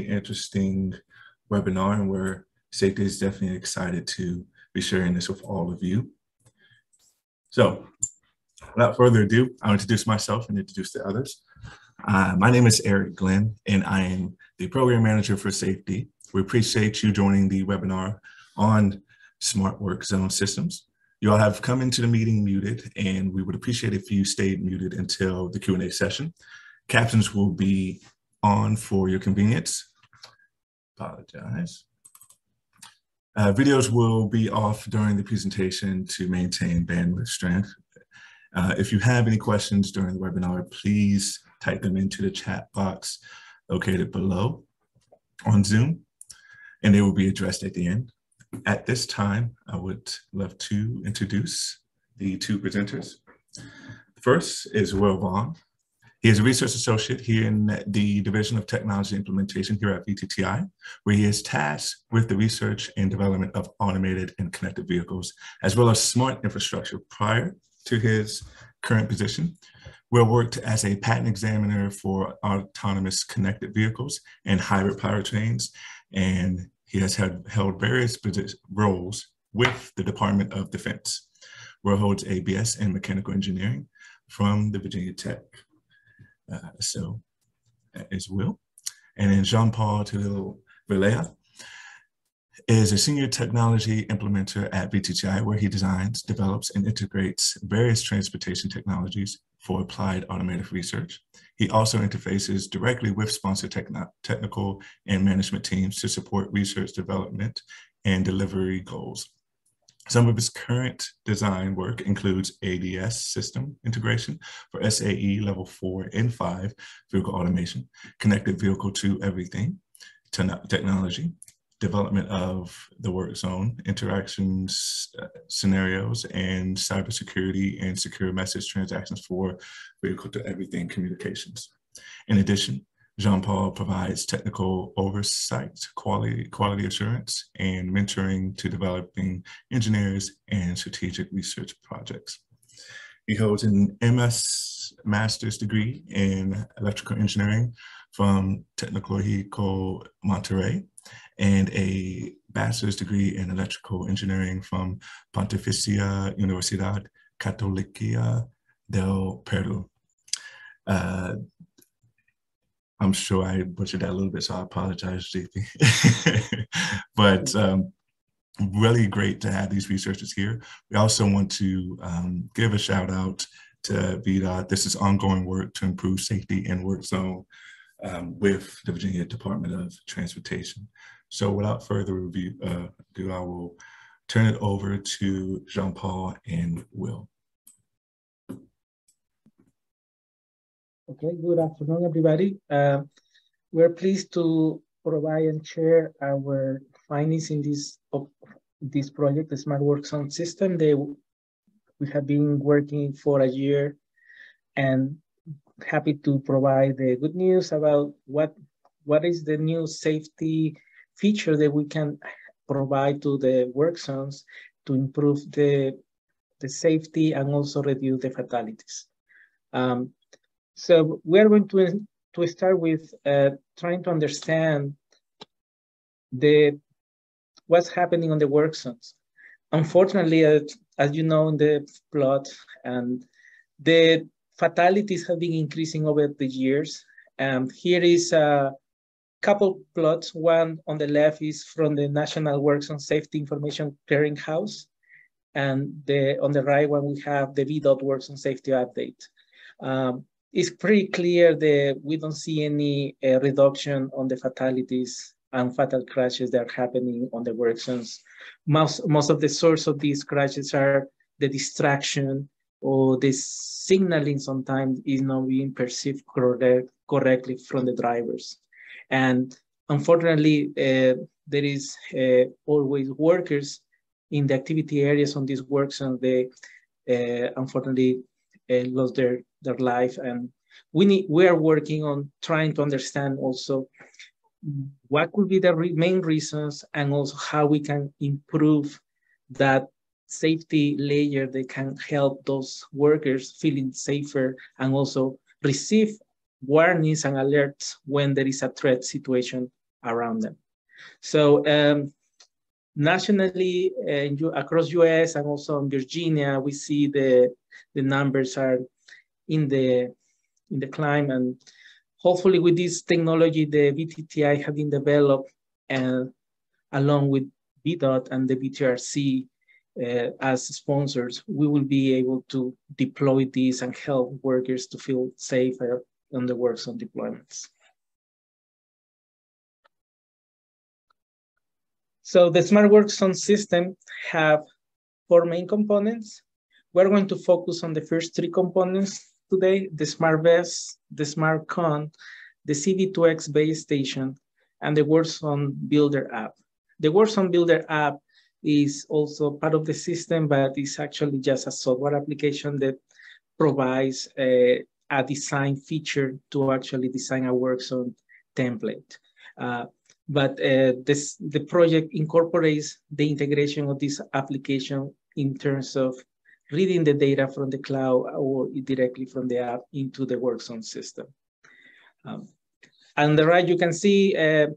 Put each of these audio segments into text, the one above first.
interesting webinar and where safety is definitely excited to be sharing this with all of you. So without further ado, I'll introduce myself and introduce the others. Uh, my name is Eric Glenn, and I am the Program Manager for Safety. We appreciate you joining the webinar on Smart Work Zone Systems. You all have come into the meeting muted, and we would appreciate if you stayed muted until the Q&A session. Captions will be on for your convenience. Apologize. Uh, videos will be off during the presentation to maintain bandwidth strength. Uh, if you have any questions during the webinar, please type them into the chat box located below on Zoom, and they will be addressed at the end. At this time, I would love to introduce the two presenters. First is Will Vaughn. He is a research associate here in the Division of Technology Implementation here at VTTI, where he is tasked with the research and development of automated and connected vehicles, as well as smart infrastructure. Prior to his current position, Will worked as a patent examiner for autonomous connected vehicles and hybrid powertrains, and he has had, held various roles with the Department of Defense, where holds a BS in mechanical engineering from the Virginia Tech Uh, so uh, as Will. And then Jean-Paul Vilea is a senior technology implementer at VTTI, where he designs, develops, and integrates various transportation technologies for applied automotive research. He also interfaces directly with sponsored technical and management teams to support research development and delivery goals. Some of his current design work includes ADS system integration for SAE level four and five vehicle automation, connected vehicle to everything technology, development of the work zone, interactions, uh, scenarios, and cybersecurity and secure message transactions for vehicle to everything communications. In addition, Jean-Paul provides technical oversight, quality, quality assurance, and mentoring to developing engineers and strategic research projects. He holds an MS master's degree in electrical engineering from Tecnológico Monterrey and a bachelor's degree in electrical engineering from Pontificia Universidad Católica del Perú. Uh, I'm sure I butchered that a little bit, so I apologize, JP. but um, really great to have these researchers here. We also want to um, give a shout out to VDOT. This is ongoing work to improve safety in work zone um, with the Virginia Department of Transportation. So without further review, uh, ado, I will turn it over to Jean-Paul and Will. Okay, good afternoon, everybody. Uh, we're pleased to provide and share our findings in this this project, the Smart Work Zone System. They, we have been working for a year and happy to provide the good news about what, what is the new safety feature that we can provide to the work zones to improve the, the safety and also reduce the fatalities. Um, so we're going to, to start with uh, trying to understand the what's happening on the work zones. Unfortunately, uh, as you know in the plot, and the fatalities have been increasing over the years. And here is a couple plots. One on the left is from the National Work Zone Safety Information Clearinghouse. And the, on the right one, we have the VDOT Work Zone Safety Update. Um, it's pretty clear that we don't see any uh, reduction on the fatalities and fatal crashes that are happening on the work zones. Most, most of the source of these crashes are the distraction or the signaling sometimes is not being perceived correct, correctly from the drivers. And unfortunately, uh, there is uh, always workers in the activity areas on these work zones. They uh, unfortunately uh, lost their their life and we need we are working on trying to understand also what could be the re main reasons and also how we can improve that safety layer that can help those workers feeling safer and also receive warnings and alerts when there is a threat situation around them. So um, nationally uh, across US and also in Virginia, we see the, the numbers are in the, in the climb and hopefully with this technology, the VTTI have been developed and along with VDOT and the VTRC uh, as sponsors, we will be able to deploy these and help workers to feel safer on the work zone deployments. So the Smart Work Zone system have four main components. We're going to focus on the first three components today, the Smart Vest, the Smart Con, the CV2X base station, and the Work Zone Builder app. The Work Zone Builder app is also part of the system, but it's actually just a software application that provides a, a design feature to actually design a work zone template. Uh, but uh, this, the project incorporates the integration of this application in terms of reading the data from the cloud or directly from the app into the work zone system. Um, on the right, you can see uh,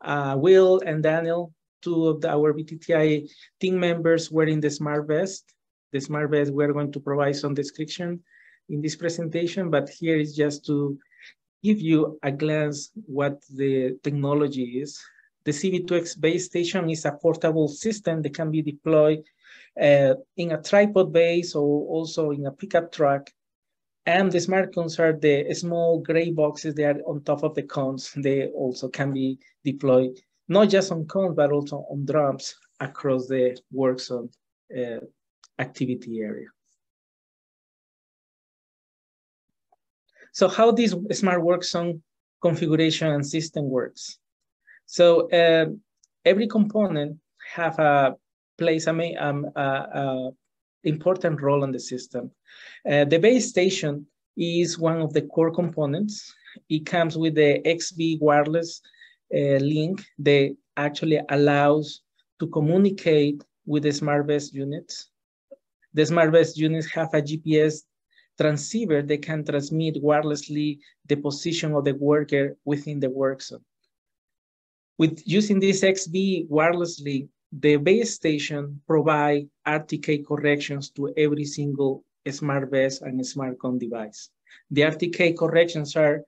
uh, Will and Daniel two of the, our VTTI team members wearing the smart vest. The smart vest, we're going to provide some description in this presentation, but here is just to give you a glance what the technology is. The CV2X base station is a portable system that can be deployed uh, in a tripod base or also in a pickup truck. And the smart cones are the small gray boxes that are on top of the cones. They also can be deployed not just on cones, but also on drums across the work zone uh, activity area. So how this smart work zone configuration and system works. So uh, every component have a plays a, um, important role in the system. Uh, the base station is one of the core components. It comes with the XBee wireless uh, link that actually allows to communicate with the smart vest units. The smart vest units have a GPS transceiver that can transmit wirelessly the position of the worker within the work zone. With using this XBee wirelessly, the base station provide RTK corrections to every single smart vest and smart con device. The RTK corrections are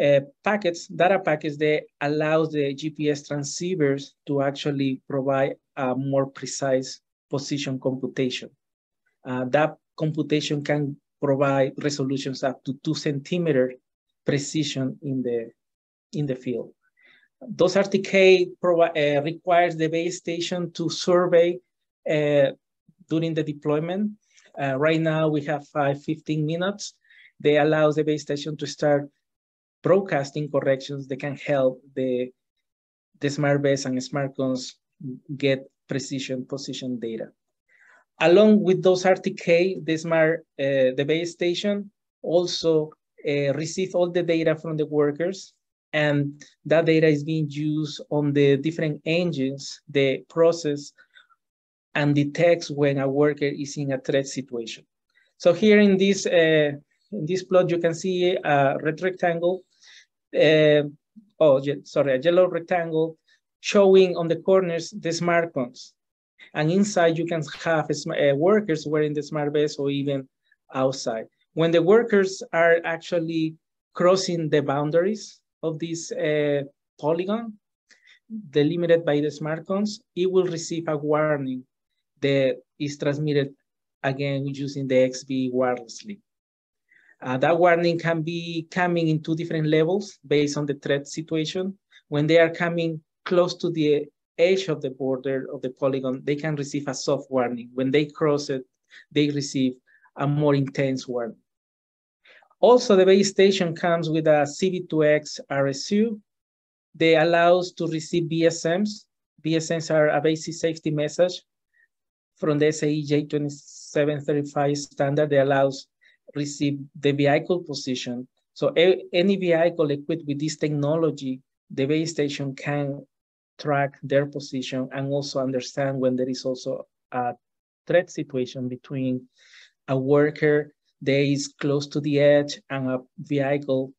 uh, packets, data packets that allows the GPS transceivers to actually provide a more precise position computation. Uh, that computation can provide resolutions up to two centimeter precision in the, in the field. Those RTK uh, requires the base station to survey uh, during the deployment. Uh, right now we have 15 minutes. They allows the base station to start broadcasting corrections that can help the, the smart base and smart cons get precision position data. Along with those RTK, the smart, uh, the base station also uh, receive all the data from the workers and that data is being used on the different engines, the process and detects when a worker is in a threat situation. So here in this, uh, in this plot, you can see a red rectangle uh, oh, sorry, a yellow rectangle showing on the corners the smart. And inside you can have uh, workers wearing the smart vest or even outside. When the workers are actually crossing the boundaries of this uh, polygon, delimited by the smart cones, it will receive a warning that is transmitted again using the XBee wirelessly. Uh, that warning can be coming in two different levels based on the threat situation. When they are coming close to the edge of the border of the polygon, they can receive a soft warning. When they cross it, they receive a more intense warning. Also, the base station comes with a CV2X RSU. They allows to receive BSMs. BSMs are a basic safety message from the SAE J2735 standard that allows receive the vehicle position. So any vehicle equipped with this technology, the base station can track their position and also understand when there is also a threat situation between a worker that is close to the edge and a vehicle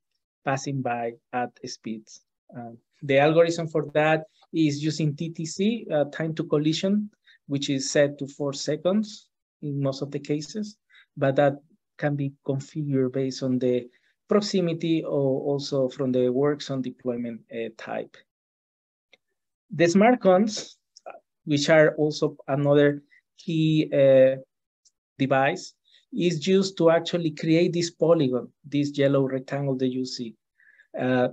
passing by at speeds. Um, the algorithm for that is using TTC, uh, time to collision, which is set to four seconds in most of the cases, but that can be configured based on the proximity or also from the works on deployment uh, type. The smart cons, which are also another key uh, device, is used to actually create this polygon, this yellow rectangle that you see. Uh,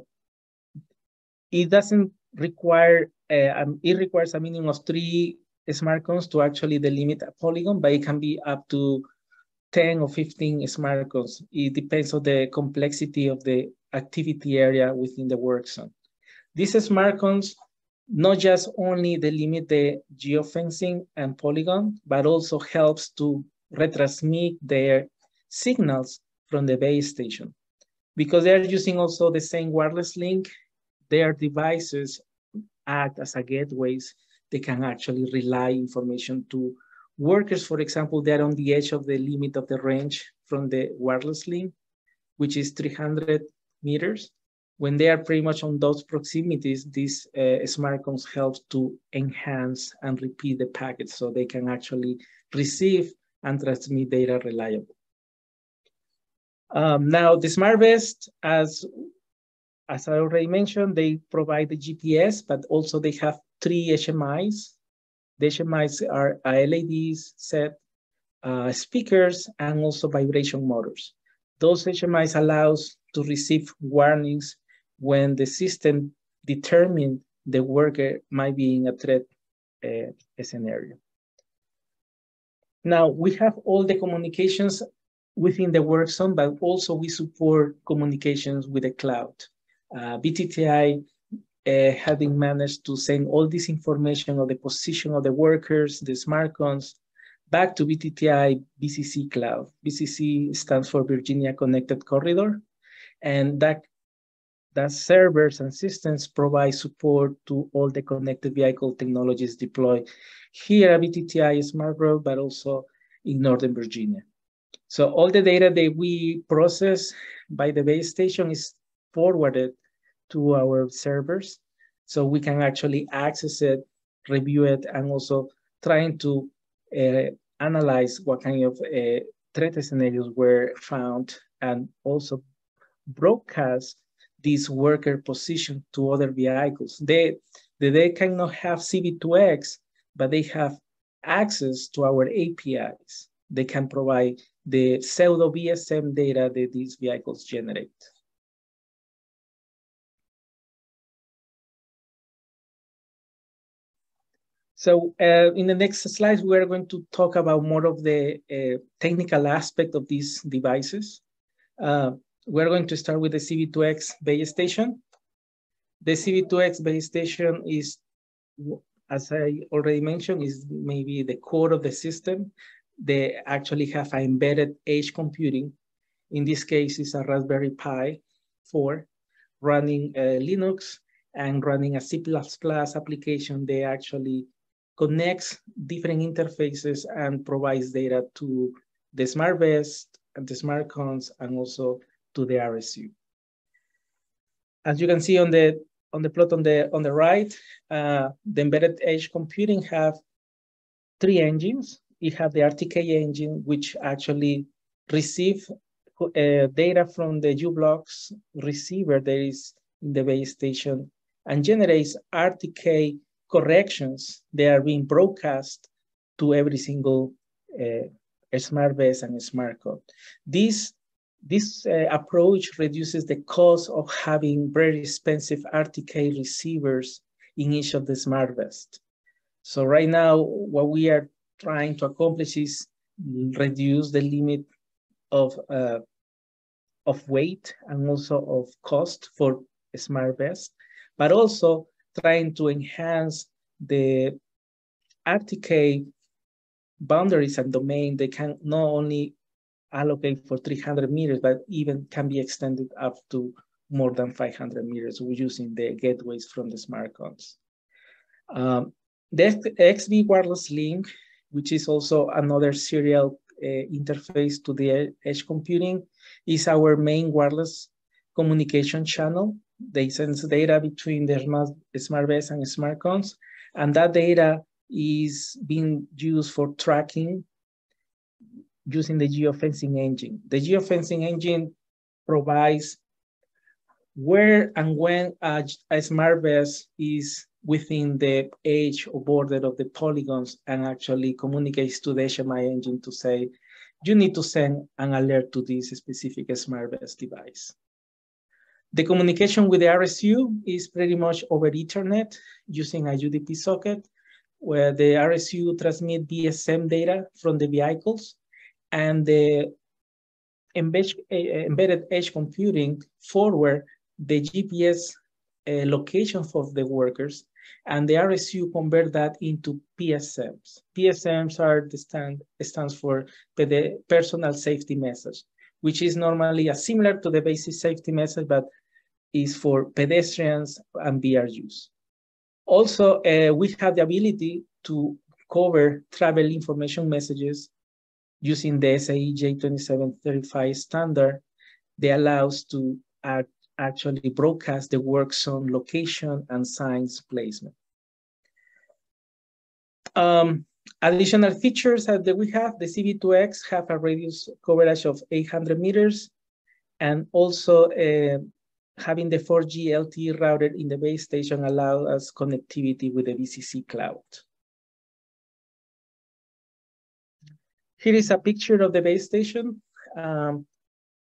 it doesn't require, uh, um, it requires a minimum of three smart cons to actually delimit a polygon, but it can be up to 10 or 15 smart cons. It depends on the complexity of the activity area within the work zone. These smart cons not just only delimit the geofencing and polygon, but also helps to retransmit their signals from the base station. Because they're using also the same wireless link, their devices act as a gateways. They can actually relay information to workers, for example, they're on the edge of the limit of the range from the wireless link, which is 300 meters. When they are pretty much on those proximities, these uh, smart cones help to enhance and repeat the packets so they can actually receive and transmit data reliable. Um, now, the SmartVest, as, as I already mentioned, they provide the GPS, but also they have three HMIs. The HMIs are LEDs, set, uh, speakers, and also vibration motors. Those HMIs allows to receive warnings when the system determine the worker might be in a threat uh, scenario. Now we have all the communications within the work zone, but also we support communications with the cloud. Uh, VTTI uh, having managed to send all this information of the position of the workers, the smart cons, back to VTTI VCC cloud. BCC stands for Virginia Connected Corridor. And that, that servers and systems provide support to all the connected vehicle technologies deployed here at VTTI Smart Road, but also in Northern Virginia. So all the data that we process by the base station is forwarded to our servers. So we can actually access it, review it, and also trying to uh, analyze what kind of uh, threat scenarios were found and also broadcast this worker position to other vehicles. They, they cannot have CV2X, but they have access to our APIs. They can provide the pseudo BSM data that these vehicles generate. So uh, in the next slides, we are going to talk about more of the uh, technical aspect of these devices. Uh, we're going to start with the CV2X base station. The CV2X base station is as I already mentioned, is maybe the core of the system. They actually have embedded edge computing. In this case, it's a Raspberry Pi 4 running uh, Linux and running a C++ application. They actually connects different interfaces and provides data to the SmartVest and the smart cons and also to the RSU. As you can see on the on the plot on the on the right, uh, the embedded edge computing have three engines. It have the RTK engine, which actually receive uh, data from the u-blox receiver that is in the base station and generates RTK corrections. They are being broadcast to every single uh, base and smart code. This this uh, approach reduces the cost of having very expensive RTK receivers in each of the smart SmartVest. So right now, what we are trying to accomplish is reduce the limit of, uh, of weight and also of cost for SmartVest, but also trying to enhance the RTK boundaries and domain. They can not only allocate for 300 meters, but even can be extended up to more than 500 meters using the gateways from the smart cons. Um, the XBee wireless link, which is also another serial uh, interface to the edge computing, is our main wireless communication channel. they sense data between the smart, smart and smart cones, and that data is being used for tracking using the geofencing engine. The geofencing engine provides where and when a, a smart vest is within the edge or border of the polygons and actually communicates to the HMI engine to say, you need to send an alert to this specific smart vest device. The communication with the RSU is pretty much over ethernet using a UDP socket where the RSU transmit BSM data from the vehicles and the embedded edge computing forward the GPS uh, location of the workers and the RSU convert that into PSMs. PSMs are the stand stands for the personal safety message, which is normally a similar to the basic safety message, but is for pedestrians and VRUs. Also, uh, we have the ability to cover travel information messages using the SAE J2735 standard that allows to act, actually broadcast the work zone location and signs placement. Um, additional features that we have, the CV2X have a radius coverage of 800 meters and also uh, having the 4G LTE router in the base station allow us connectivity with the VCC cloud. Here is a picture of the base station. Um,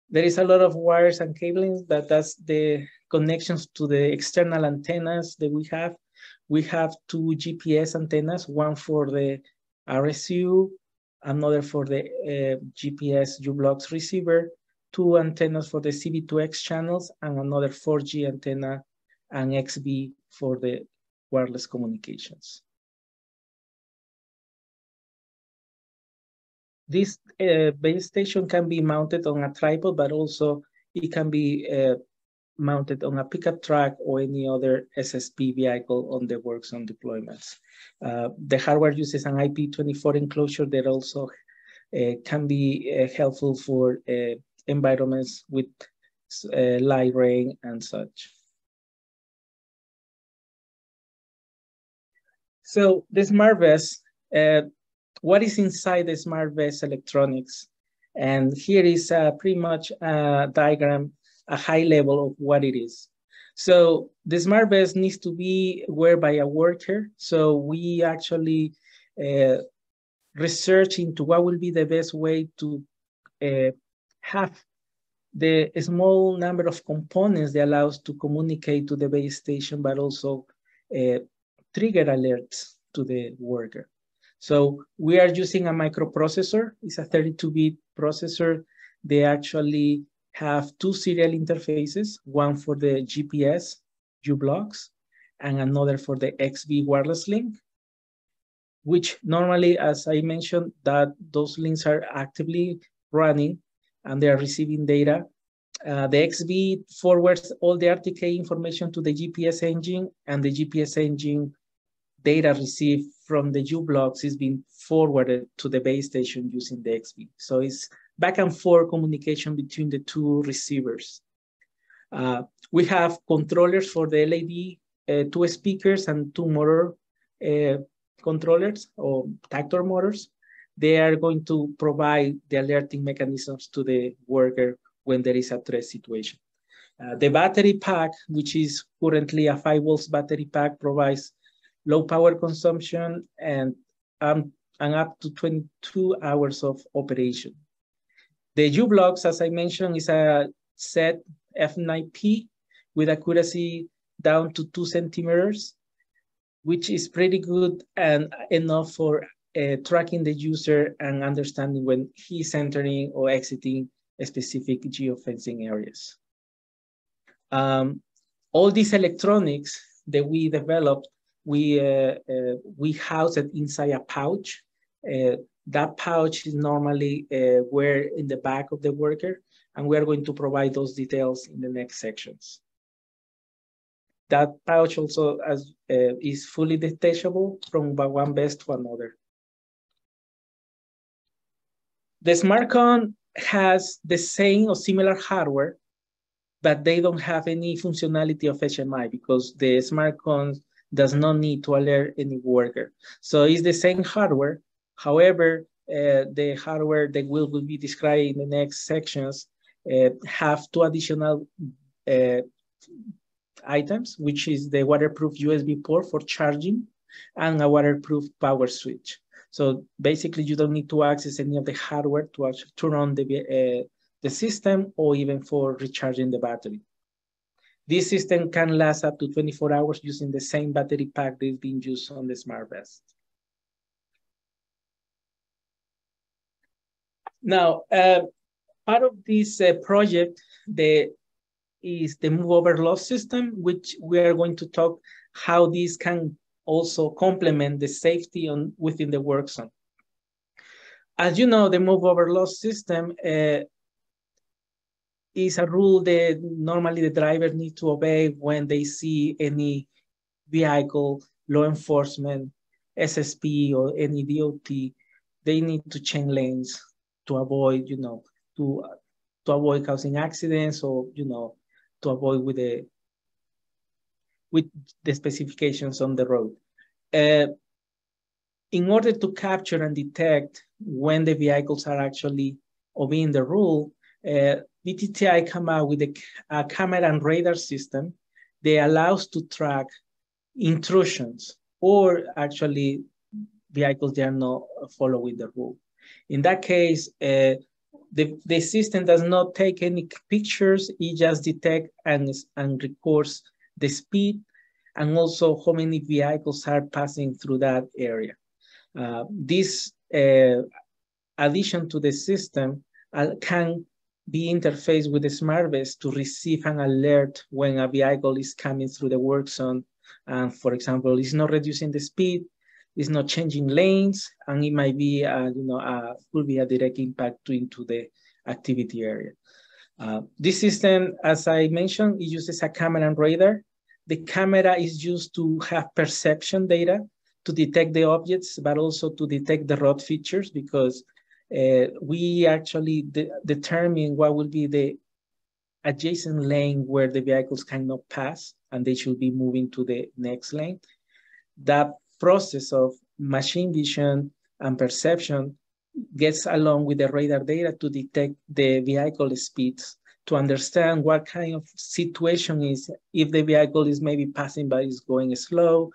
there is a lot of wires and cabling that does the connections to the external antennas that we have. We have two GPS antennas, one for the RSU, another for the uh, GPS u-blox receiver, two antennas for the CV2X channels, and another 4G antenna and XBee for the wireless communications. This uh, base station can be mounted on a tripod, but also it can be uh, mounted on a pickup truck or any other SSP vehicle on the works on deployments. Uh, the hardware uses an IP24 enclosure that also uh, can be uh, helpful for uh, environments with light rain and such. So the smart vest, what is inside the smart vest electronics. And here is uh, pretty much a diagram, a high level of what it is. So the smart vest needs to be wear by a worker. So we actually uh, research into what will be the best way to uh, have the small number of components that allows to communicate to the base station, but also uh, trigger alerts to the worker. So we are using a microprocessor. It's a 32-bit processor. They actually have two serial interfaces, one for the GPS u-blox and another for the XBee wireless link, which normally, as I mentioned, that those links are actively running and they are receiving data. Uh, the XBee forwards all the RTK information to the GPS engine and the GPS engine data received from the u-blox is being forwarded to the base station using the XBee. So it's back and forth communication between the two receivers. Uh, we have controllers for the LED, uh, two speakers and two motor uh, controllers or tactor motors. They are going to provide the alerting mechanisms to the worker when there is a threat situation. Uh, the battery pack, which is currently a 5 volts battery pack, provides low power consumption, and, um, and up to 22 hours of operation. The u-blox, as I mentioned, is a set F9P with accuracy down to two centimeters, which is pretty good and enough for uh, tracking the user and understanding when he's entering or exiting a specific geofencing areas. Um, all these electronics that we developed we uh, uh, we house it inside a pouch. Uh, that pouch is normally where in the back of the worker, and we are going to provide those details in the next sections. That pouch also as, is fully detachable from one vest to another. The SmartCon has the same or similar hardware, but they don't have any functionality of HMI because the smart cons does not need to alert any worker. So it's the same hardware. However, uh, the hardware that will, will be described in the next sections uh, have two additional uh, items, which is the waterproof USB port for charging and a waterproof power switch. So basically you don't need to access any of the hardware to actually turn on the, uh, the system or even for recharging the battery. This system can last up to 24 hours using the same battery pack that is being used on the Smart Vest. Now, uh, part of this uh, project the, is the move over loss system, which we are going to talk how this can also complement the safety on within the work zone. As you know, the move over loss system uh, is a rule that normally the driver need to obey when they see any vehicle, law enforcement, SSP or any DOT, they need to change lanes to avoid, you know, to to avoid causing accidents or, you know, to avoid with the with the specifications on the road. Uh, in order to capture and detect when the vehicles are actually obeying the rule, uh, VTTI come out with a, a, camera and radar system that allows to track intrusions or actually vehicles that are not following the rule. In that case, uh, the, the system does not take any pictures, it just detects and, and records the speed and also how many vehicles are passing through that area. Uh, this uh, addition to the system uh, can be interfaced with the smart vest to receive an alert when a vehicle is coming through the work zone. And for example, it's not reducing the speed, it's not changing lanes, and it might be, uh, you know, uh, could be a direct impact to, into the activity area. Uh, this system, as I mentioned, it uses a camera and radar. The camera is used to have perception data to detect the objects, but also to detect the road features because uh, we actually de determine what will be the adjacent lane where the vehicles cannot pass and they should be moving to the next lane. That process of machine vision and perception gets along with the radar data to detect the vehicle speeds to understand what kind of situation is if the vehicle is maybe passing by is going slow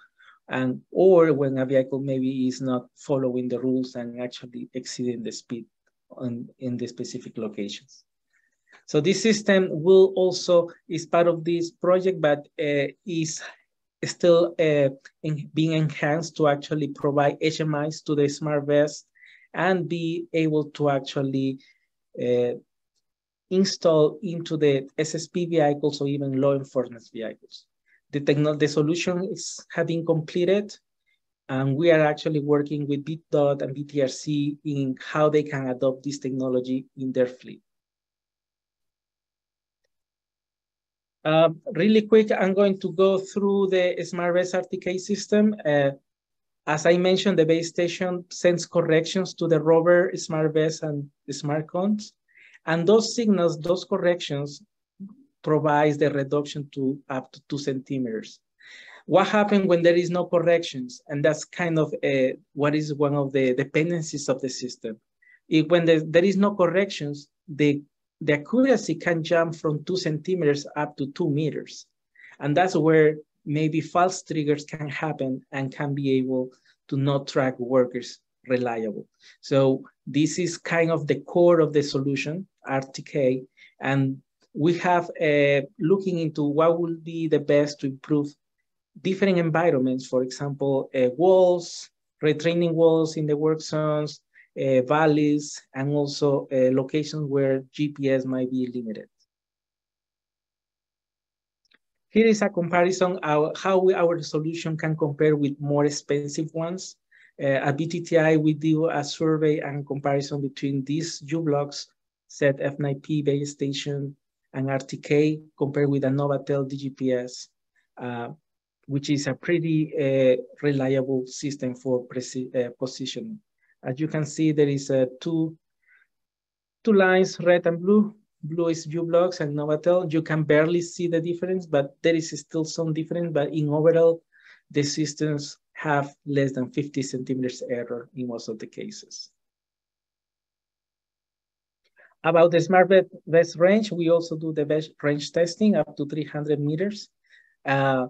and or when a vehicle maybe is not following the rules and actually exceeding the speed on, in the specific locations. So this system will also is part of this project, but uh, is still uh, in, being enhanced to actually provide HMIs to the smart vest and be able to actually uh, install into the SSP vehicles or even law enforcement vehicles the, techno the solution is having completed and we are actually working with VDOT and VTRC in how they can adopt this technology in their fleet. Uh, really quick, I'm going to go through the SmartVest RTK system. Uh, as I mentioned, the base station sends corrections to the rover SmartVest and the SmartCons. And those signals, those corrections provides the reduction to up to two centimeters. What happens when there is no corrections? And that's kind of a, what is one of the dependencies of the system. If when the, there is no corrections, the, the accuracy can jump from two centimeters up to two meters. And that's where maybe false triggers can happen and can be able to not track workers reliable. So this is kind of the core of the solution, RTK, and we have uh, looking into what will be the best to improve different environments, for example, uh, walls, retraining walls in the work zones, uh, valleys, and also uh, locations where GPS might be limited. Here is a comparison of how we, our solution can compare with more expensive ones. Uh, at VTTI, we do a survey and comparison between these u-blox ZED-F9P base station and RTK compared with a Novatel DGPS, uh, which is a pretty uh, reliable system for uh, positioning. As you can see, there is uh, two, two lines, red and blue, blue is u-blox and Novatel. You can barely see the difference, but there is still some difference. But in overall, the systems have less than 50 centimeters error in most of the cases. About the smart vest range, we also do the best range testing up to 300 meters. Uh,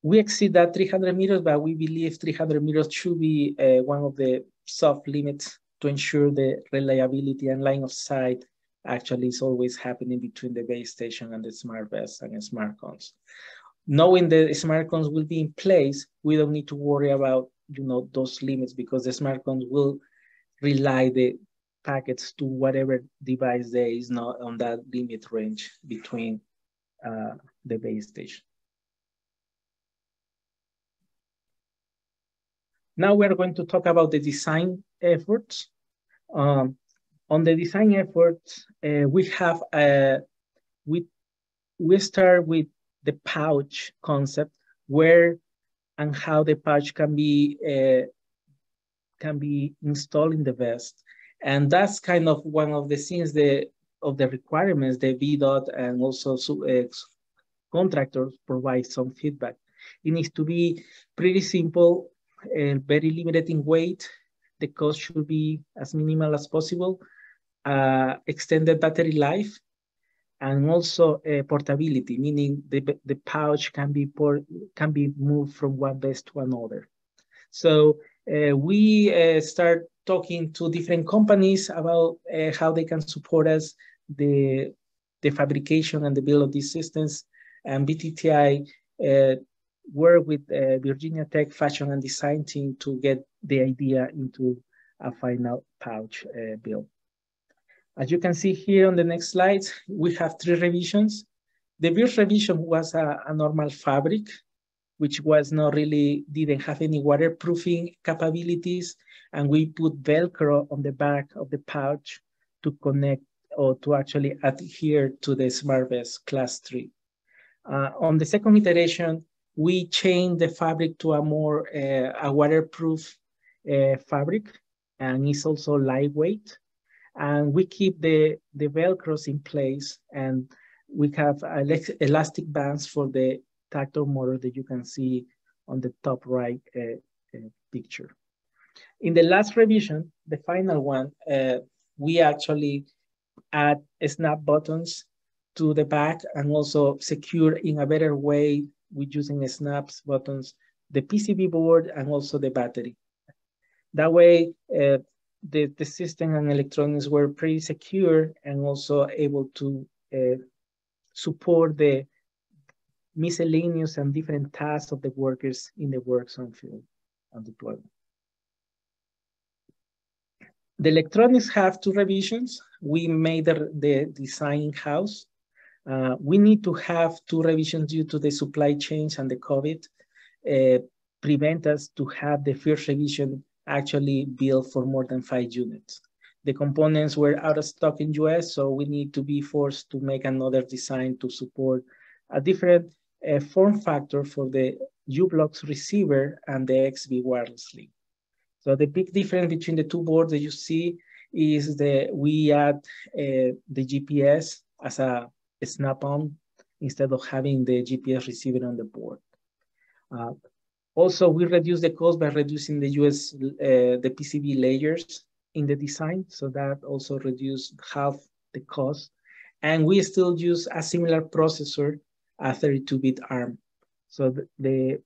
we exceed that 300 meters, but we believe 300 meters should be uh, one of the soft limits to ensure the reliability and line of sight actually is always happening between the base station and the smart vest and smart cones. Knowing the smart cones will be in place, we don't need to worry about you know those limits because the smart cones will rely the packets to whatever device there is not on that limit range between uh, the base station. Now we're going to talk about the design efforts. Um, on the design efforts, uh, we have a, uh, we, we start with the pouch concept, where and how the pouch can be uh, can be installed in the vest. And that's kind of one of the things the, of the requirements the VDOT and also contractors provide some feedback. It needs to be pretty simple and very limited in weight. The cost should be as minimal as possible. Uh, extended battery life, and also uh, portability, meaning the, the pouch can be port, can be moved from one vest to another. So uh, we uh, start talking to different companies about uh, how they can support us, the, the fabrication and the build of these systems. And VTTI uh, work with uh, Virginia Tech fashion and design team to get the idea into a final pouch uh, build. As you can see here on the next slide, we have three revisions. The first revision was a, a normal fabric, which was not really, didn't have any waterproofing capabilities and we put Velcro on the back of the pouch to connect or to actually adhere to the SmartVest class three. Uh, on the second iteration, we changed the fabric to a more uh, a waterproof uh, fabric, and it's also lightweight. And we keep the, the Velcros in place, and we have elastic bands for the tactor motor that you can see on the top right uh, uh, picture. In the last revision, the final one, uh, we actually add snap buttons to the back and also secure in a better way with using snaps buttons, the PCB board and also the battery. That way, uh, the, the system and electronics were pretty secure and also able to uh, support the miscellaneous and different tasks of the workers in the work zone field and deployment. The electronics have two revisions. We made the, the design house. Uh, we need to have two revisions due to the supply chains and the COVID uh, prevent us to have the first revision actually built for more than five units. The components were out of stock in US, so we need to be forced to make another design to support a different uh, form factor for the u-blox receiver and the XBee wireless link. So the big difference between the two boards that you see is that we add uh, the GPS as a, a snap-on instead of having the GPS receiver on the board. Uh, also, we reduce the cost by reducing the US, uh, the PCB layers in the design. So that also reduced half the cost. And we still use a similar processor, a 32-bit ARM. So the, the,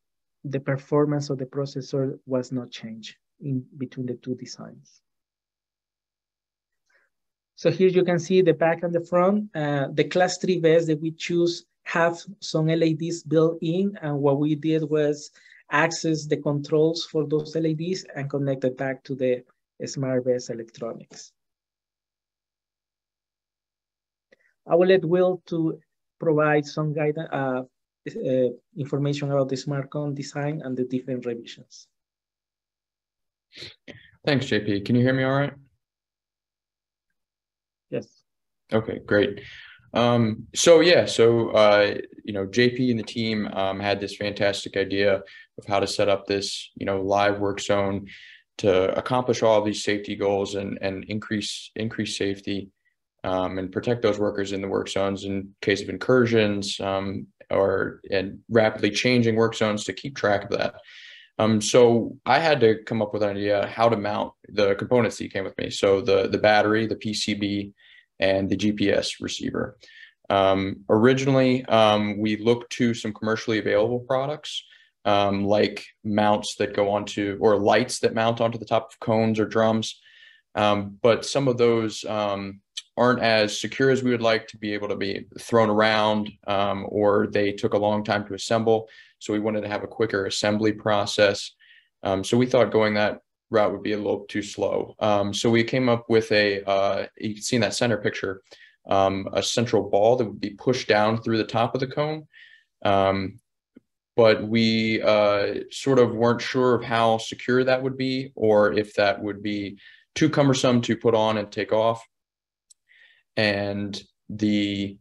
the performance of the processor was not changed in between the two designs. So here you can see the back and the front. Uh, the class three vests that we choose have some LEDs built in. And what we did was access the controls for those LEDs and connect it back to the smart vest electronics. I will let Will to provide some guidance, uh, uh, information about the smart cone design and the different revisions. Thanks, JP. Can you hear me all right? Yes. Okay, great. Um, so yeah, so uh, you know, JP and the team um, had this fantastic idea of how to set up this, you know, live work zone to accomplish all of these safety goals and and increase increase safety um, and protect those workers in the work zones in case of incursions um, or and rapidly changing work zones to keep track of that. Um, so I had to come up with an idea how to mount the components that came with me. So the the battery, the PCB, and the GPS receiver. Um, originally, um, we looked to some commercially available products um, like mounts that go onto or lights that mount onto the top of cones or drums. Um, but some of those um, aren't as secure as we would like to be able to be thrown around um, or they took a long time to assemble. So we wanted to have a quicker assembly process. Um, so we thought going that route would be a little too slow. Um, so we came up with a, uh, you can see in that center picture, um, a central ball that would be pushed down through the top of the cone. Um, but we uh, sort of weren't sure of how secure that would be or if that would be too cumbersome to put on and take off. And the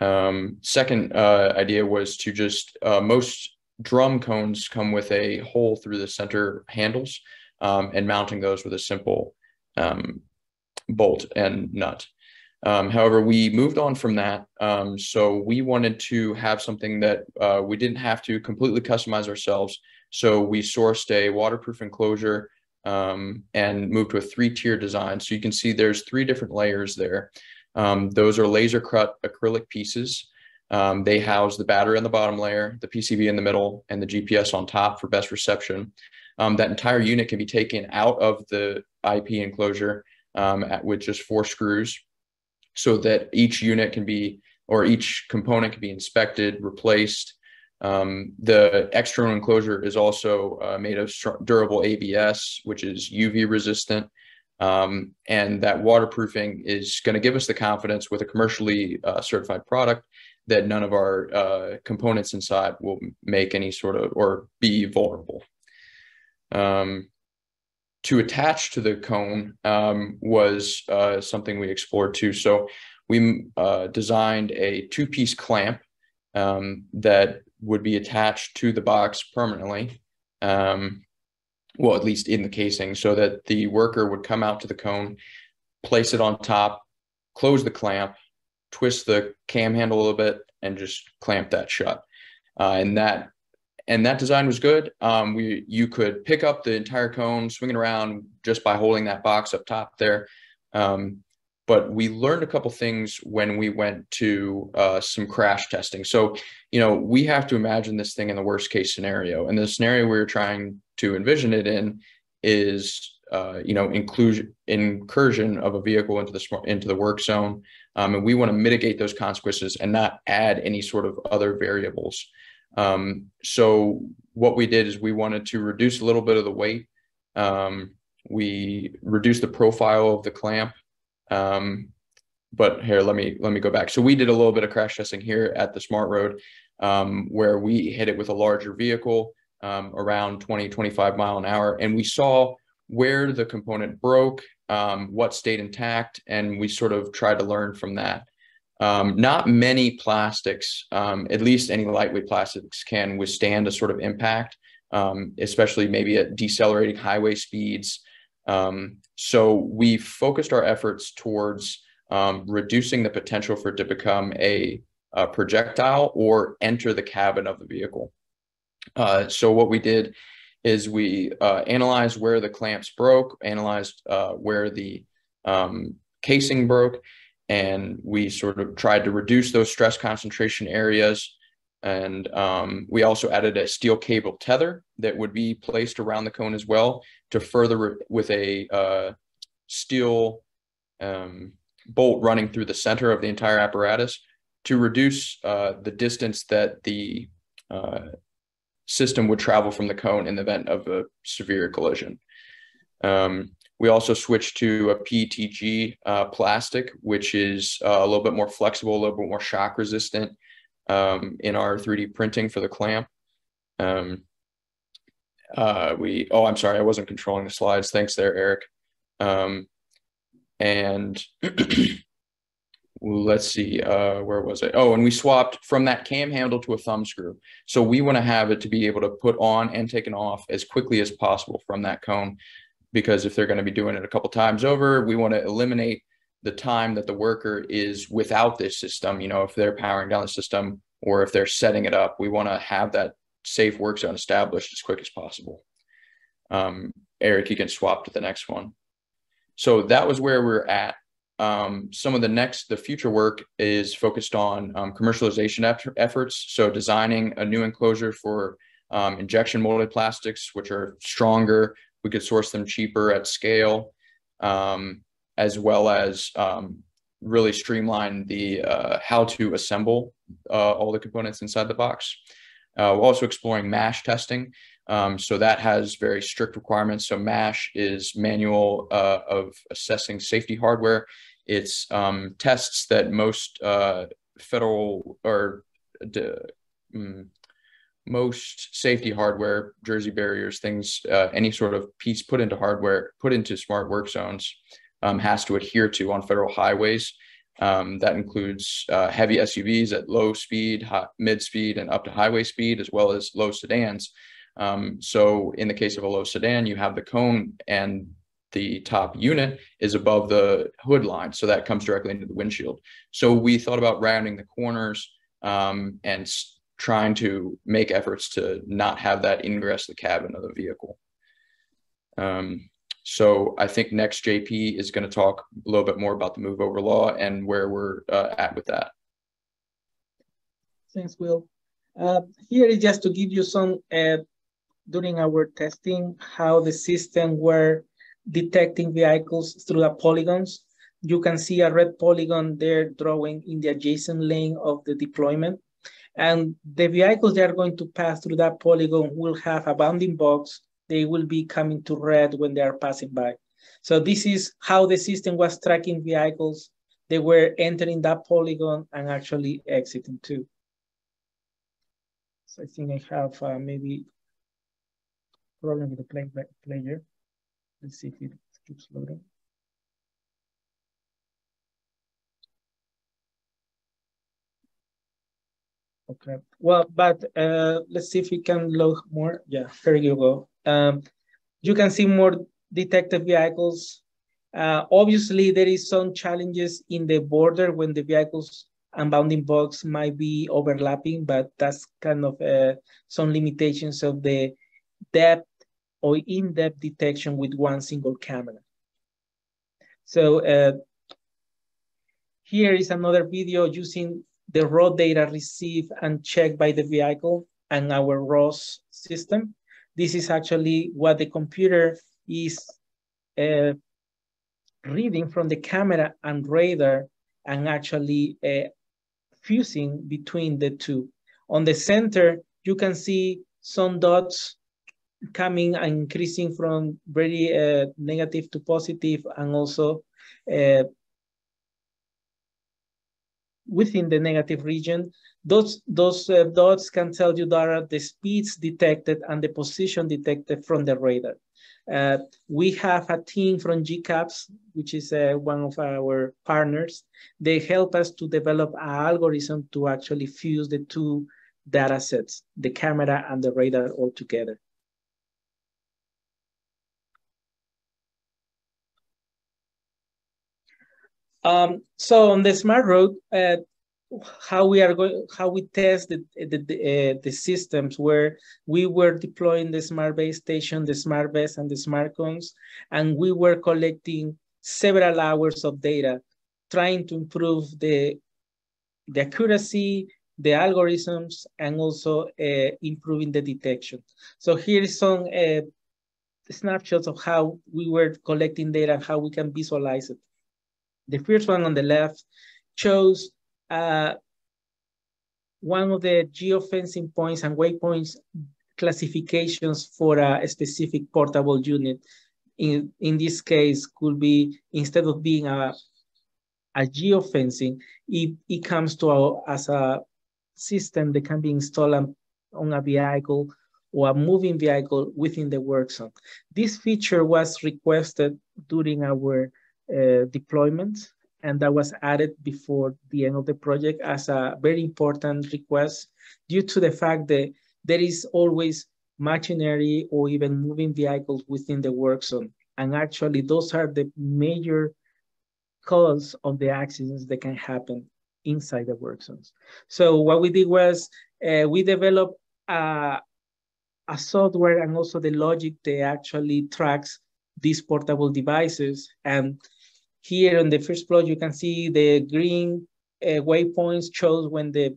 um, second uh, idea was to just uh, most drum cones come with a hole through the center handles um, and mounting those with a simple um, bolt and nut. Um, however, we moved on from that. Um, so we wanted to have something that uh, we didn't have to completely customize ourselves. So we sourced a waterproof enclosure um, and moved to a three-tier design. So you can see there's three different layers there. Um, those are laser cut acrylic pieces. Um, they house the battery on the bottom layer, the PCB in the middle, and the GPS on top for best reception. Um, that entire unit can be taken out of the IP enclosure um, at, with just four screws so that each unit can be, or each component can be inspected, replaced. Um, the external enclosure is also uh, made of durable ABS, which is UV resistant. Um, and that waterproofing is going to give us the confidence with a commercially uh, certified product that none of our uh, components inside will make any sort of or be vulnerable. Um, to attach to the cone um, was uh, something we explored too. So we uh, designed a two-piece clamp um, that would be attached to the box permanently. Um, well, at least in the casing, so that the worker would come out to the cone, place it on top, close the clamp, twist the cam handle a little bit, and just clamp that shut. Uh, and that and that design was good. Um, we you could pick up the entire cone, swing it around just by holding that box up top there. Um, but we learned a couple things when we went to uh, some crash testing. So, you know, we have to imagine this thing in the worst case scenario, and the scenario we are trying to envision it in is uh, you know inclusion incursion of a vehicle into the into the work zone um, and we want to mitigate those consequences and not add any sort of other variables um, so what we did is we wanted to reduce a little bit of the weight um, we reduced the profile of the clamp um, but here let me let me go back so we did a little bit of crash testing here at the smart road um, where we hit it with a larger vehicle um, around 20, 25 mile an hour. And we saw where the component broke, um, what stayed intact, and we sort of tried to learn from that. Um, not many plastics, um, at least any lightweight plastics, can withstand a sort of impact, um, especially maybe at decelerating highway speeds. Um, so we focused our efforts towards reducing the potential for it to become a, a projectile or enter the cabin of the vehicle. Uh, so what we did is we uh, analyzed where the clamps broke, analyzed uh, where the um, casing broke, and we sort of tried to reduce those stress concentration areas. And um, we also added a steel cable tether that would be placed around the cone as well to further with a uh, steel um, bolt running through the center of the entire apparatus to reduce uh, the distance that the uh, system would travel from the cone in the event of a severe collision. Um, we also switched to a PETG uh, plastic, which is uh, a little bit more flexible, a little bit more shock resistant um, in our 3D printing for the clamp. Um, uh, we, oh, I'm sorry, I wasn't controlling the slides. Thanks there, Eric. Um, and let's see, uh, where was it? Oh, and we swapped from that cam handle to a thumb screw. So we want to have it to be able to put on and taken off as quickly as possible from that cone, because if they're going to be doing it a couple times over, we want to eliminate the time that the worker is without this system, you know, if they're powering down the system or if they're setting it up, we want to have that safe work zone established as quick as possible. Um, Eric, you can swap to the next one. So that was where we're at. Um, some of the next, the future work is focused on um, commercialization efforts. So designing a new enclosure for um, injection molded plastics, which are stronger. We could source them cheaper at scale, um, as well as um, really streamline the uh, how to assemble uh, all the components inside the box. Uh, we're also exploring MASH testing. Um, so that has very strict requirements. So MASH is manual uh, of assessing safety hardware. It's um, tests that most uh, federal or mm, most safety hardware, jersey barriers, things, uh, any sort of piece put into hardware, put into smart work zones um, has to adhere to on federal highways. Um, that includes uh, heavy SUVs at low speed, high, mid speed, and up to highway speed, as well as low sedans. Um, so, in the case of a low sedan, you have the cone and the top unit is above the hood line. So, that comes directly into the windshield. So, we thought about rounding the corners um, and trying to make efforts to not have that ingress the cabin of the vehicle. Um, so I think next JP is going to talk a little bit more about the move over law and where we're uh, at with that. Thanks, Will. Uh, here is just to give you some, uh, during our testing, how the system were detecting vehicles through the polygons. You can see a red polygon there drawing in the adjacent lane of the deployment. And the vehicles that are going to pass through that polygon will have a bounding box they will be coming to red when they are passing by. So this is how the system was tracking vehicles. They were entering that polygon and actually exiting too. So I think I have uh, maybe problem with the play player. Let's see if it keeps loading. Okay, well, but uh, let's see if we can load more. Yeah, here you go. Um, you can see more detected vehicles. Uh, obviously, there is some challenges in the border when the vehicles and bounding box might be overlapping, but that's kind of uh, some limitations of the depth or in-depth detection with one single camera. So uh, here is another video using the raw data received and checked by the vehicle and our ROS system. This is actually what the computer is uh, reading from the camera and radar and actually uh, fusing between the two. On the center, you can see some dots coming and increasing from very uh, negative to positive and also uh, within the negative region. Those, those uh, dots can tell you are the speeds detected and the position detected from the radar. Uh, we have a team from GCAPS, which is uh, one of our partners. They help us to develop an algorithm to actually fuse the two data sets, the camera and the radar all together. Um, so on the smart road, uh, how we are going, how we test the the, the, uh, the, systems where we were deploying the smart base station, the smart base, and the smart cones, and we were collecting several hours of data, trying to improve the the accuracy, the algorithms, and also uh, improving the detection. So here is some uh, snapshots of how we were collecting data and how we can visualize it. The first one on the left shows uh, one of the geofencing points and waypoints classifications for a specific portable unit. In, in this case, could be, instead of being a, a geofencing, it, it comes to a, as a system that can be installed on, a vehicle or a moving vehicle within the work zone. This feature was requested during our uh, deployment, and that was added before the end of the project as a very important request due to the fact that there is always machinery or even moving vehicles within the work zone. And actually, those are the major because of the accidents that can happen inside the work zones. So what we did was uh, we developed a, a software and also the logic that actually tracks these portable devices. And here on the first plot, you can see the green uh, waypoints shows when the,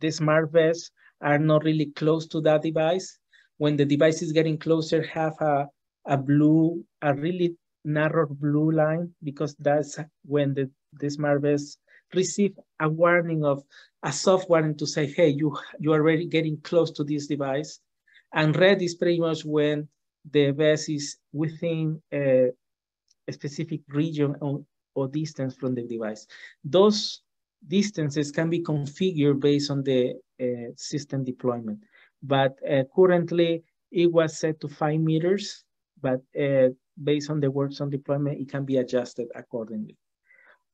the smart vests are not really close to that device. When the device is getting closer, have a, a blue, a really narrow blue line, because that's when the, the smart vest receive a warning of a soft warning to say, hey, you, you are already getting close to this device. And red is pretty much when the vest is within a specific region or, or distance from the device. Those distances can be configured based on the uh, system deployment. But uh, currently it was set to five meters, but uh, based on the works on deployment, it can be adjusted accordingly.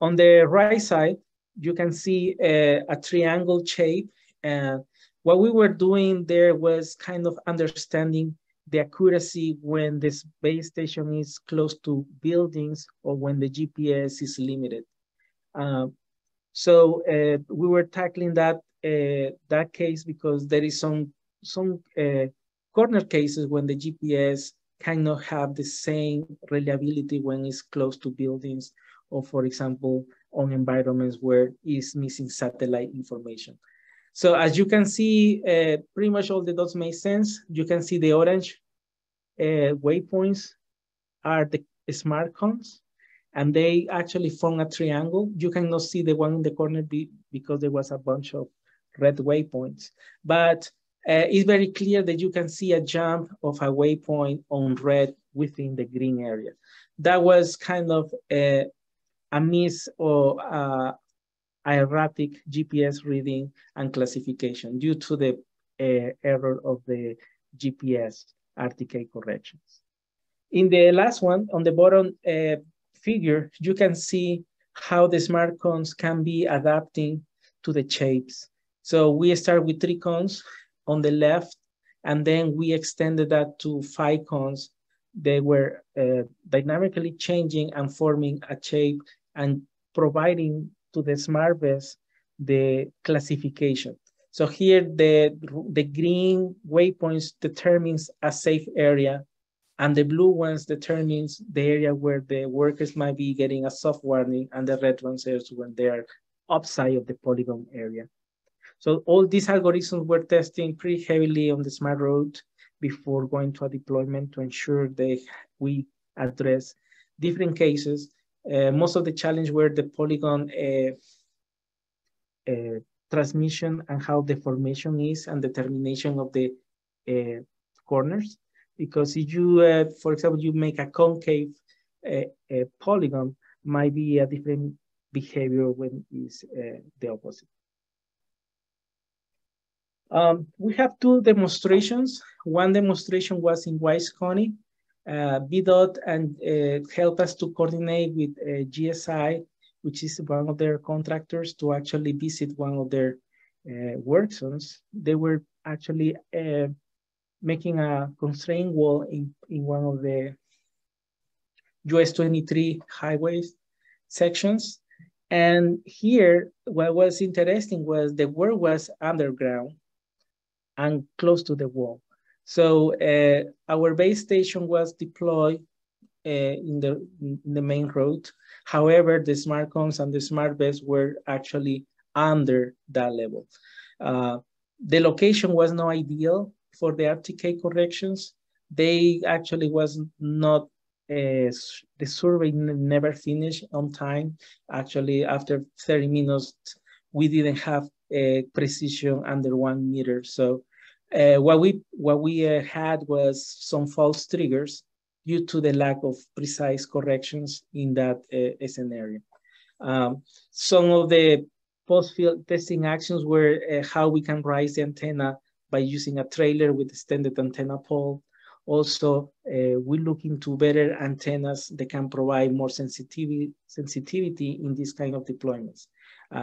On the right side, you can see a, a triangle shape. And what we were doing there was kind of understanding the accuracy when the base station is close to buildings or when the GPS is limited. Um, so uh, we were tackling that uh, that case because there is some some uh, corner cases when the GPS cannot have the same reliability when it's close to buildings or, for example, on environments where it's missing satellite information. So as you can see, uh, pretty much all the dots make sense. You can see the orange uh, waypoints are the smart cones, and they actually form a triangle. You cannot see the one in the corner be, because there was a bunch of red waypoints, but uh, it's very clear that you can see a jump of a waypoint on red within the green area. That was kind of a, a miss or uh, erratic GPS reading and classification due to the uh, error of the GPS RTK corrections. In the last one, on the bottom uh, figure, you can see how the smart cones can be adapting to the shapes. So we start with three cones on the left, and then we extended that to five cones. They were uh, dynamically changing and forming a shape and providing to the smart vest the classification. So here the, the green waypoints determines a safe area and the blue ones determines the area where the workers might be getting a soft warning and the red ones is when they are upside of the polygon area. So all these algorithms were testing pretty heavily on the smart road before going to a deployment to ensure that we address different cases uh, most of the challenge were the polygon uh, uh, transmission and how the formation is and determination of the corners. Because if you, for example, you make a concave polygon, might be a different behavior when it's the opposite. Um, we have two demonstrations. One demonstration was in Wise County, uh, VDOT and uh, help us to coordinate with uh, GSI, which is one of their contractors, to actually visit one of their uh, work zones. They were actually making a constraint wall in, in one of the US 23 highways sections. And here, what was interesting was the work was underground and close to the wall. So uh, our base station was deployed uh, in, the, in the main road. However, the smart cones and the smart vests were actually under that level. Uh, the location was not ideal for the RTK corrections. They actually was not, uh, the survey never finished on time. Actually, after 30 minutes, we didn't have a precision under one meter. So uh, what we what we uh, had was some false triggers due to the lack of precise corrections in that uh, scenario. Um, some of the post-field testing actions were uh, how we can raise the antenna by using a trailer with extended antenna pole. Also, uh, we look into better antennas that can provide more sensitivity, sensitivity in this kind of deployments.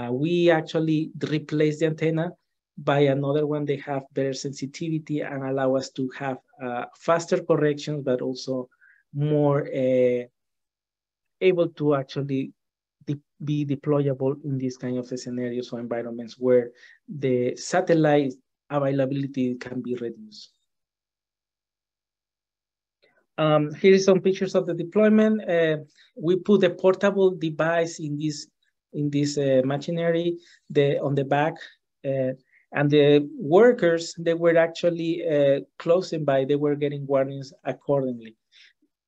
We actually replaced the antenna by another one, they have better sensitivity and allow us to have uh, faster corrections, but also more uh, able to actually de be deployable in these kind of scenarios or environments where the satellite availability can be reduced. Um, here is some pictures of the deployment. Uh, we put a portable device in this in this uh, machinery the on the back uh, and the workers they were actually uh, closing by they were getting warnings accordingly.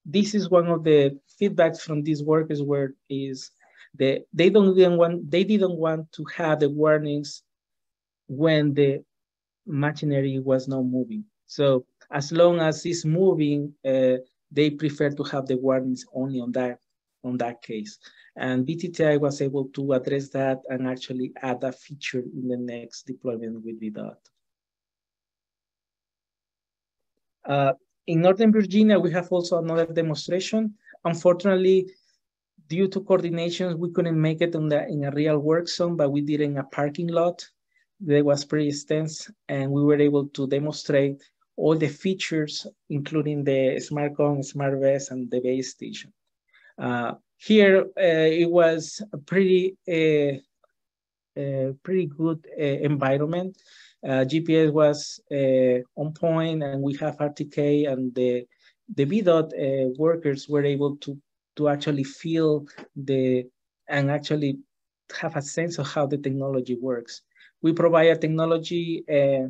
This is one of the feedbacks from these workers where is the they don't want they didn't want to have the warnings when the machinery was not moving. So as long as it's moving uh, they prefer to have the warnings only on that on that case and VTTI was able to address that and actually add a feature in the next deployment with VDOT. Uh, in Northern Virginia, we have also another demonstration. Unfortunately, due to coordination, we couldn't make it on the, in a real work zone, but we did in a parking lot that was pretty extensive, and we were able to demonstrate all the features, including the SmartCone, SmartVest, and the base station. Uh, here, uh, it was a pretty, uh, uh, pretty good environment. GPS was on point and we have RTK and the, the VDOT workers were able to, to actually feel the, and actually have a sense of how the technology works. We provide a technology uh,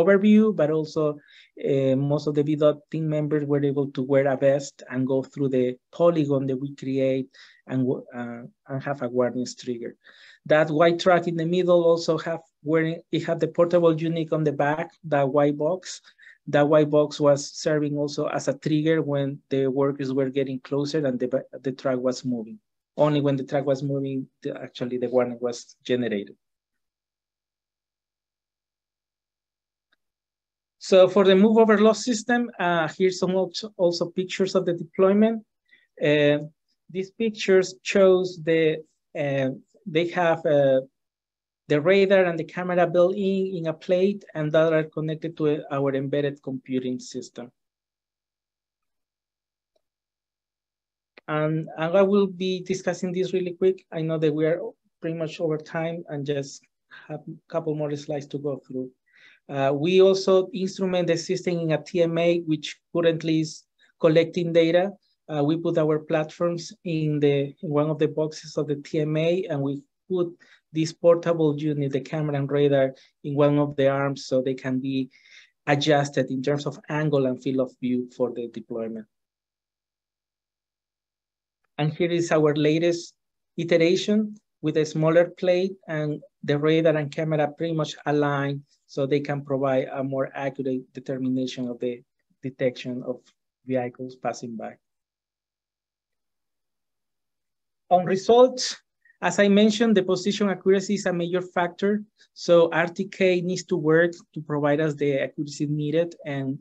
overview, but also uh, most of the VDOT team members were able to wear a vest and go through the polygon that we create and, uh, and have a warning trigger. That white track in the middle also have wearing, it had the portable unit on the back, that white box. That white box was serving also as a trigger when the workers were getting closer and the, the truck was moving. Only when the track was moving, the, actually the warning was generated. So for the move over loss system, uh, here's some also, pictures of the deployment. Uh, these pictures shows the, uh, they have uh, the radar and the camera built in in a plate and that are connected to our embedded computing system. And, and I will be discussing this really quick. I know that we are pretty much over time and just have a couple more slides to go through. Uh, we also instrument the system in a TMA, which currently is collecting data. Uh, we put our platforms in the in one of the boxes of the TMA, and we put this portable unit, the camera and radar, in one of the arms so they can be adjusted in terms of angle and field of view for the deployment. And here is our latest iteration with a smaller plate and the radar and camera pretty much aligned so they can provide a more accurate determination of the detection of vehicles passing by. On results, as I mentioned, the position accuracy is a major factor. So RTK needs to work to provide us the accuracy needed. And,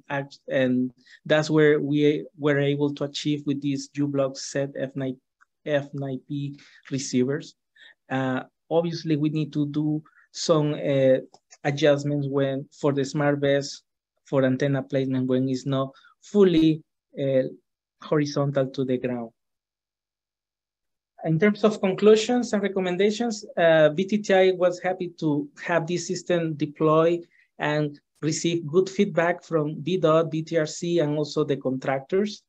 and that's where we were able to achieve with these u-blox ZED-F9, F9P receivers. Uh, obviously, we need to do some uh, adjustments when for the SmartVest for antenna placement when it's not fully uh, horizontal to the ground. In terms of conclusions and recommendations, uh, VTTI was happy to have this system deploy and receive good feedback from VDOT, VTRC, and also the contractors.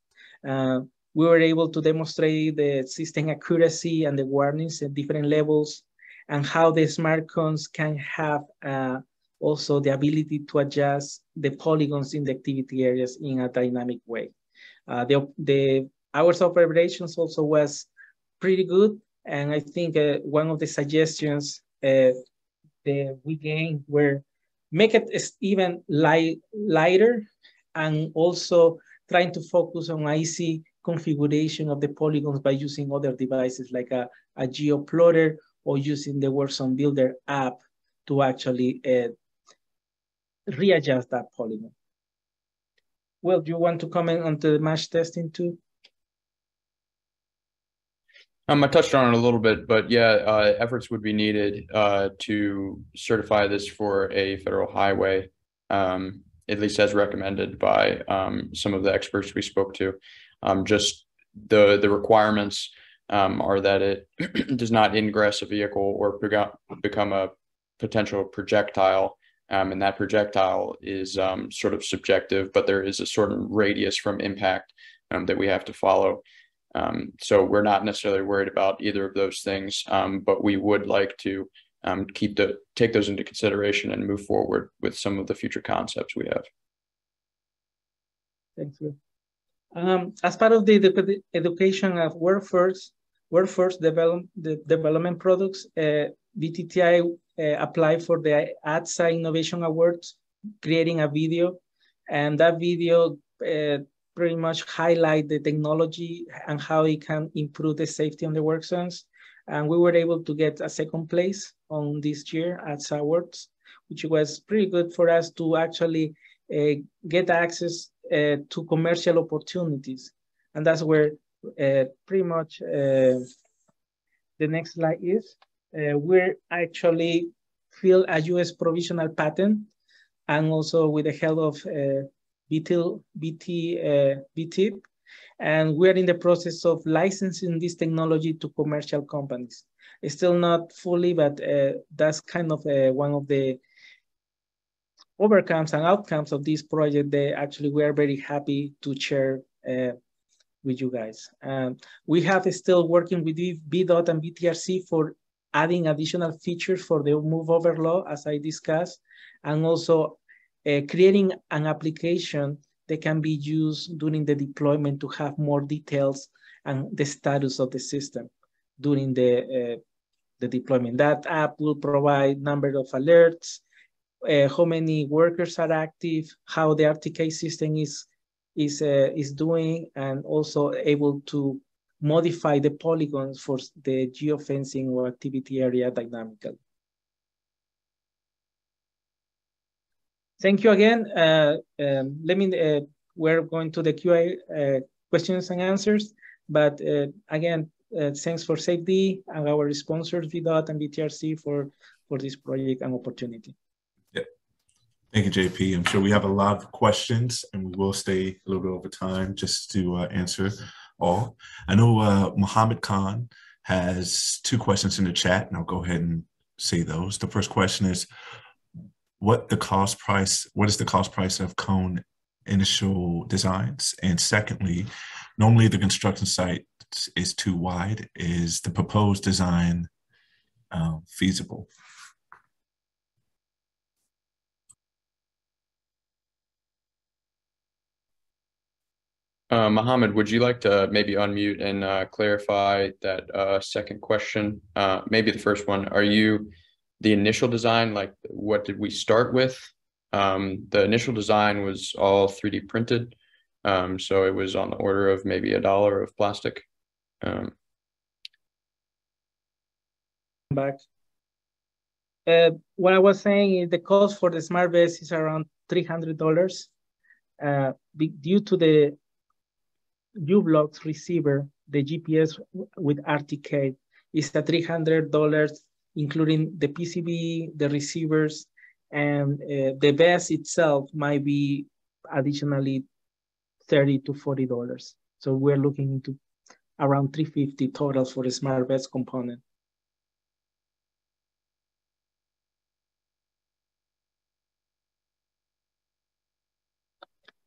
Uh, we were able to demonstrate the system accuracy and the warnings at different levels and how the smart cones can have uh, also the ability to adjust the polygons in the activity areas in a dynamic way. Uh, the, the hours of operations also was pretty good. And I think uh, one of the suggestions uh, that we gained were make it even light, lighter and also trying to focus on easy configuration of the polygons by using other devices like a, a geoplotter or using the Workzone Builder app to actually uh, readjust that polygon. Well, do you want to comment on the MASH testing too? Um, I touched on it a little bit, but yeah, uh, efforts would be needed uh, to certify this for a federal highway, um, at least as recommended by um, some of the experts we spoke to. Um, just the the requirements um, are that it does not ingress a vehicle or become a potential projectile. Um, and that projectile is um, sort of subjective, but there is a certain radius from impact um, that we have to follow. Um, so we're not necessarily worried about either of those things, um, but we would like to keep the take those into consideration and move forward with some of the future concepts we have. Thank you. Um, as part of the, the education of workforce, workforce develop, the development products, uh, VTTI uh, applied for the ATSSA Innovation Awards, creating a video. And that video uh, pretty much highlight the technology and how it can improve the safety on the work zones. And we were able to get a second place on this year ATSSA Awards, which was pretty good for us to actually uh, get access uh, to commercial opportunities. And that's where pretty much the next slide is. we're actually fill a US provisional patent and also with the help of VT, VT, uh, VTIP. And we're in the process of licensing this technology to commercial companies. It's still not fully, but uh, that's kind of uh, one of the overcomes and outcomes of this project that actually we are very happy to share uh, with you guys. Um, we have still working with VDOT and VTRC for adding additional features for the move over law, as I discussed, and also uh, creating an application that can be used during the deployment to have more details and the status of the system during the, uh, the deployment. That app will provide number of alerts, uh, how many workers are active, how the RTK system is is uh, is doing, and also able to modify the polygons for the geofencing or activity area dynamically. Thank you again. Uh, um, let me. Uh, we're going to the QA uh, questions and answers, but uh, again, thanks for Safe-D and our sponsors VDOT and VTRC for for this project and opportunity. Thank you, JP. I'm sure we have a lot of questions and we will stay a little bit over time just to uh, answer all. I know uh, Mohammed Khan has two questions in the chat and I'll go ahead and say those. The first question is, what the cost price, what is the cost price of cone initial designs? And secondly, normally the construction site is too wide. Is the proposed design uh, feasible? Uh, Mohammed, would you like to maybe unmute and uh, clarify that uh, second question? Uh, maybe the first one. Are you the initial design? Like, what did we start with? Um, the initial design was all 3D printed, um, so it was on the order of maybe a dollar of plastic. Um, Back. Uh, what I was saying is the cost for the smart vest is around three hundred dollars. Uh, due to the u-blox receiver, the GPS with RTK is a $300, including the PCB, the receivers, and uh, the vest itself might be additionally 30 to $40. So we're looking into around 350 total for the smart vest component.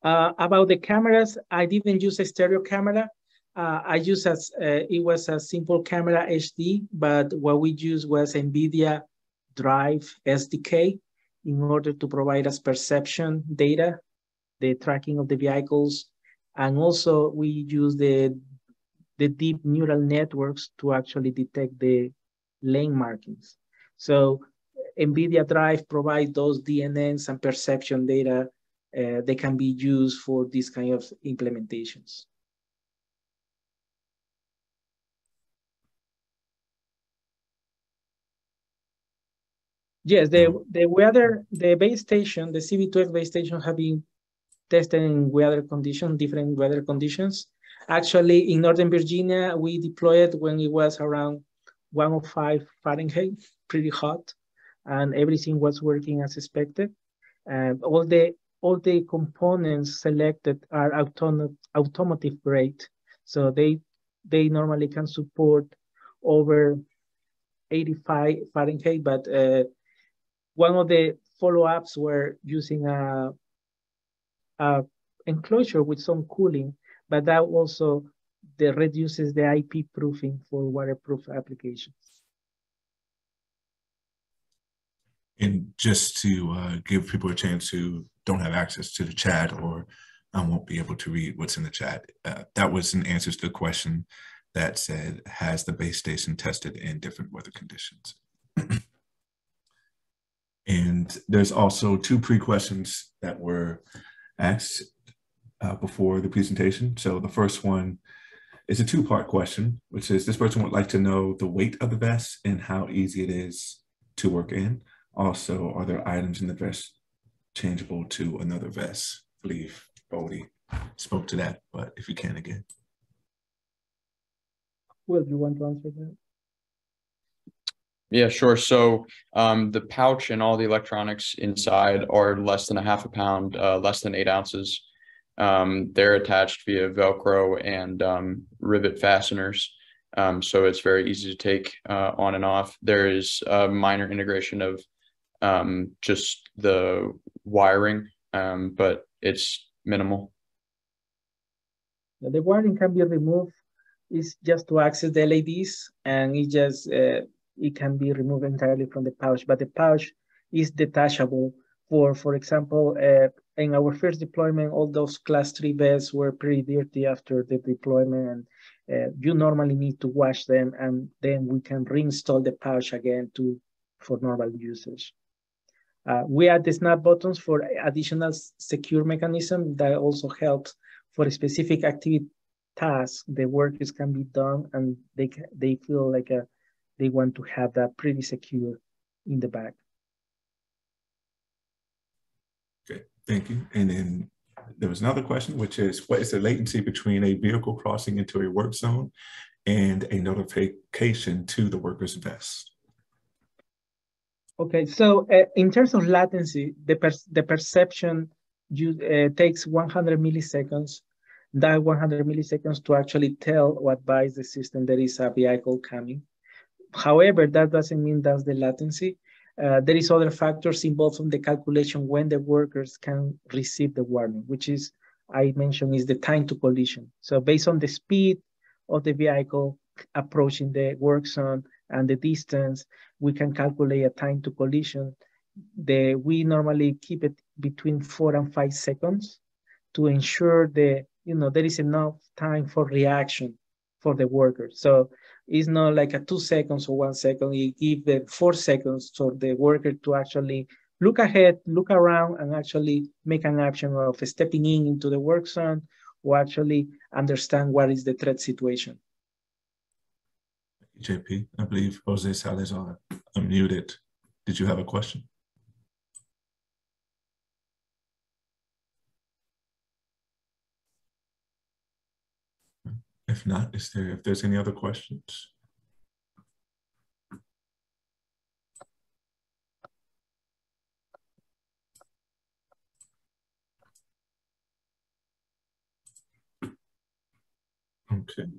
Uh, about the cameras, I didn't use a stereo camera. Uh, I used as uh, it was a simple camera HD, but what we used was NVIDIA Drive SDK in order to provide us perception data, the tracking of the vehicles, and also we use the the deep neural networks to actually detect the lane markings. So NVIDIA Drive provides those DNNs and perception data uh, they can be used for these kind of implementations. Yes, the, the weather, the base station, the CV2X base station have been tested in weather conditions, different weather conditions. Actually, in Northern Virginia, we deployed when it was around 105 Fahrenheit, pretty hot, and everything was working as expected. Uh, all the all the components selected are autom automotive grade. So they they normally can support over 85 Fahrenheit, but uh, one of the follow-ups were using a, a enclosure with some cooling, but that also the reduces the IP proofing for waterproof applications. And just to uh, give people a chance who don't have access to the chat or I won't be able to read what's in the chat, uh, that was an answer to the question that said, has the base station tested in different weather conditions? and there's also two pre-questions that were asked uh, before the presentation. So the first one is a two-part question, which is this person would like to know the weight of the vest and how easy it is to work in. Also, are there items in the vest changeable to another vest? I believe Bodie spoke to that, but if you can again. Will, do you want to answer that? Yeah, sure. So um, the pouch and all the electronics inside are less than a half a pound, uh, less than eight ounces. Um, they're attached via Velcro and um, rivet fasteners. Um, so it's very easy to take uh, on and off. There is a minor integration of um, just the wiring, um, but it's minimal. The wiring can be removed. It's just to access the LEDs, and it just uh, it can be removed entirely from the pouch. But the pouch is detachable. For for example, uh, in our first deployment, all those class three beds were pretty dirty after the deployment, and uh, you normally need to wash them, and then we can reinstall the pouch again to for normal usage. Uh, we add the snap buttons for additional secure mechanism that also helps for specific activity tasks. The workers can be done and they they feel like a, they want to have that pretty secure in the back. Okay, thank you. And then there was another question, which is what is the latency between a vehicle crossing into a work zone and a notification to the worker's vest? Okay, so uh, in terms of latency, the, per the perception you, uh, takes 100 milliseconds. That 100 milliseconds to actually tell or advise the system there is a vehicle coming. However, that doesn't mean that's the latency. Uh, there is other factors involved in the calculation when the workers can receive the warning, which is, I mentioned, is the time to collision. So based on the speed of the vehicle approaching the work zone and the distance, we can calculate a time to collision. The, we normally keep it between four and five seconds to ensure that you know there is enough time for reaction for the worker. So it's not like a two seconds or one second. You give the four seconds for the worker to actually look ahead, look around, and actually make an action of stepping in into the work zone or actually understand what is the threat situation. JP. I believe Jose Salazar unmuted. Did you have a question? If not, is there if there's any other questions? Okay.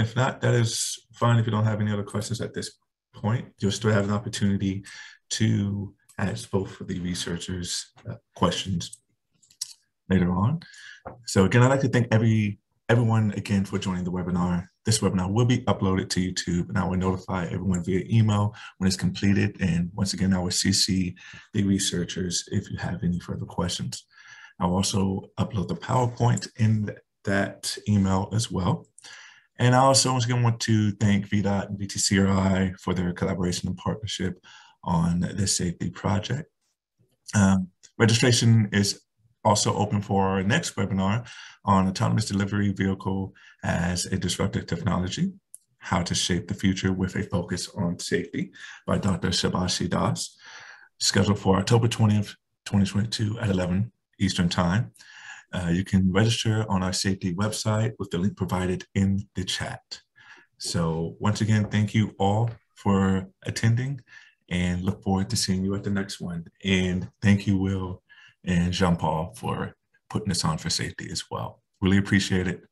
If not, that is fine. If you don't have any other questions at this point, you'll still have an opportunity to ask both of the researchers uh, questions later on. So again, I'd like to thank every everyone again for joining the webinar. This webinar will be uploaded to YouTube and I will notify everyone via email when it's completed. And once again, I will CC the researchers if you have any further questions. I'll also upload the PowerPoint in that email as well. And I also once again want to thank VDOT and VTCRI for their collaboration and partnership on this Safe-D project. Um, registration is also open for our next webinar on autonomous delivery vehicle as a disruptive technology, how to shape the future with a focus on safety by Dr. Subasish Das, scheduled for October 20th, 2022 at 11 Eastern Time. Uh, you can register on our Safe-D website with the link provided in the chat. So once again, thank you all for attending and look forward to seeing you at the next one. And thank you, Will and Jean-Paul for putting this on for Safe-D as well. Really appreciate it.